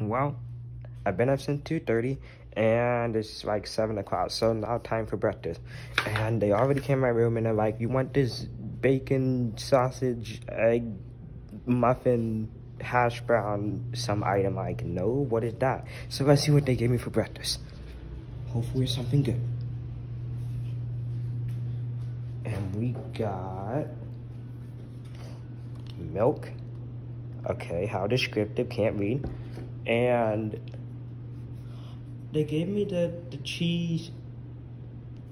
Well, I've been up since 2.30 and it's like 7 o'clock, so now time for breakfast. And they already came in my room and they're like, you want this bacon, sausage, egg, muffin, hash brown, some item? Like, no, what is that? So let's see what they gave me for breakfast. Hopefully something good. And we got milk. Okay, how descriptive, can't read. And they gave me the, the cheese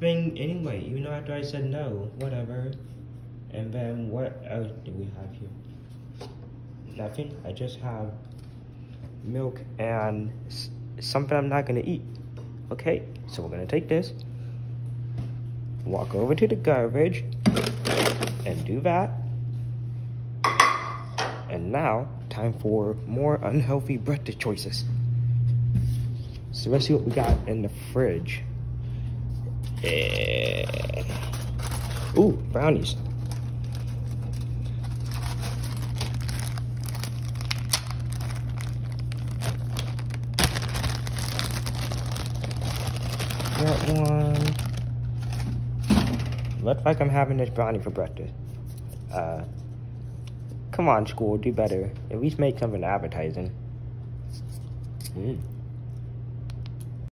thing anyway, even though after I said no, whatever. And then what else do we have here? Nothing, I just have milk and something I'm not gonna eat. Okay, so we're gonna take this, walk over to the garbage, and do that. And now, time for more unhealthy breakfast choices. So let's see what we got in the fridge. Yeah. Ooh, brownies. That one. Looks like I'm having this brownie for breakfast. Uh, come on, school, do better. At least make something advertising. Mm.